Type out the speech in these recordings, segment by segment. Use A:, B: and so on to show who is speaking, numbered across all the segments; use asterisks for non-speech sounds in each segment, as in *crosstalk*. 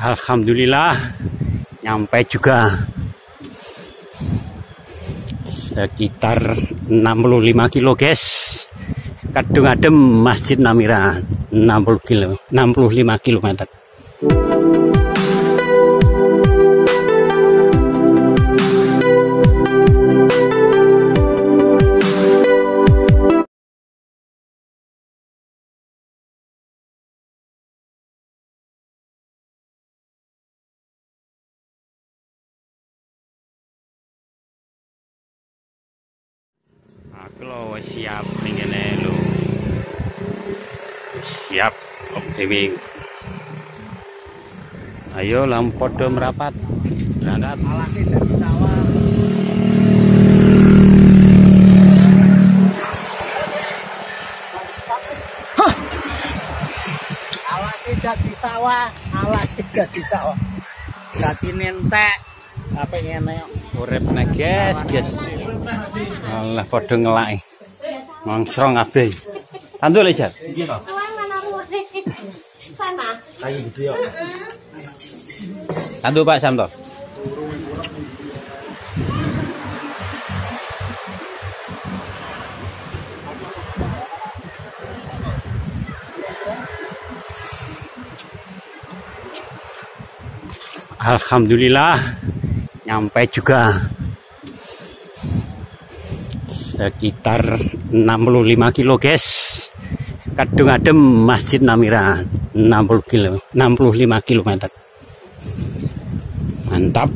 A: Alhamdulillah nyampe juga sekitar 65 kilo guys. Kadung Adem Masjid Namira 60 kilo 65 kilometer lo siap ning kene lho. Siap dhewe. Ayo lampu padha merapat. Berangkat.
B: Alasi dari sawah. Alasi dari sawah, alasi dari sawah. Dadi nentek. Apa ngene yo.
A: Urip nek guys, guys. Allah padha ngelaki. Mongsong kabeh. Tandu le, Jar.
C: Murid? Sana.
B: Ayo gitu yo.
A: Tandu Pak Samto. Alhamdulillah nyampe juga sekitar 65 kilo guys. Kadung Adem Masjid Namira 60 kilo 65 kilometer. Mantap.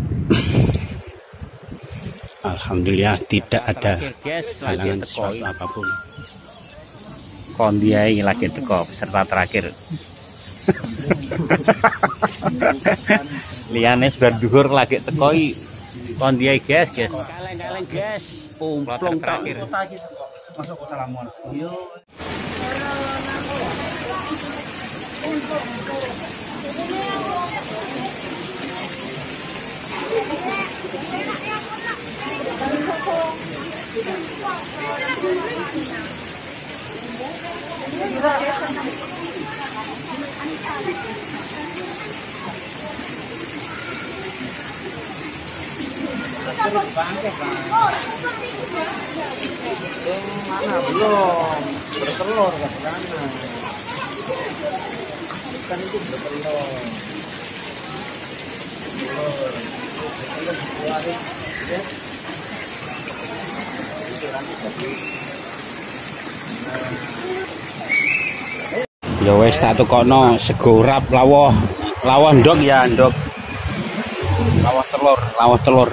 A: Alhamdulillah tidak ada halangan sesuatu apa pun. Kondiai lagi teko peserta terakhir. *laughs* Liane sudah duhur lagi tekoi kondiai guys guys kaleng-kaleng guys umplong terakhir.
B: Masuk kota Lamongan. Iya. Mana belum? Bertelur kan sana. Ikan itu bertelur. Telur. Telur dikeluarin. Ya.
A: Ya wes tak tukokno sego urap lawah lawah ndok ya ndok lawah telur lawah telur